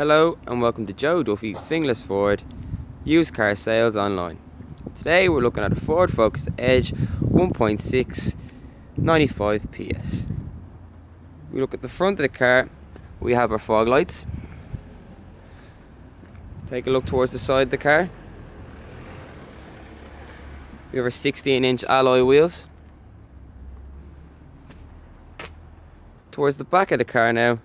Hello and welcome to Joe Duffy Finglas Ford used car sales online. Today we're looking at a Ford Focus Edge 1.6 95 PS. We look at the front of the car, we have our fog lights. Take a look towards the side of the car. We have our 16 inch alloy wheels. Towards the back of the car now,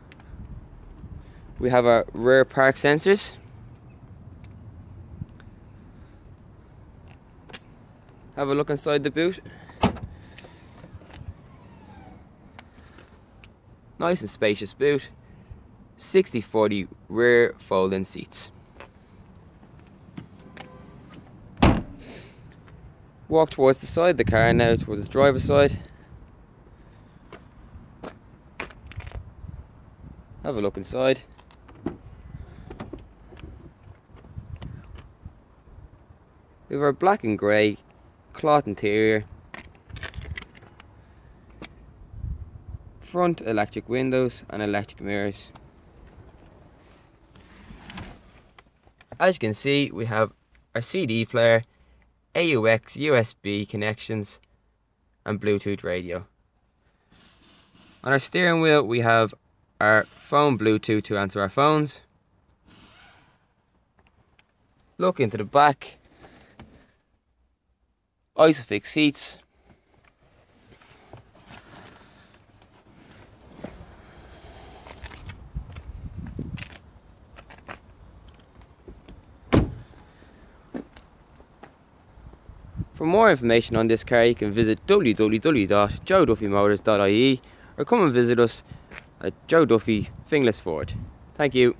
we have our rear park sensors. Have a look inside the boot. Nice and spacious boot. 60-40 rear folding seats. Walk towards the side of the car now, towards the driver's side. Have a look inside. We have our black and grey cloth interior. Front electric windows and electric mirrors. As you can see, we have our CD player, AUX USB connections, and Bluetooth radio. On our steering wheel, we have our phone Bluetooth to answer our phones. Look into the back, Isofix seats. For more information on this car, you can visit www.joeduffymotors.ie or come and visit us at Joe Duffy Finglas Ford. Thank you.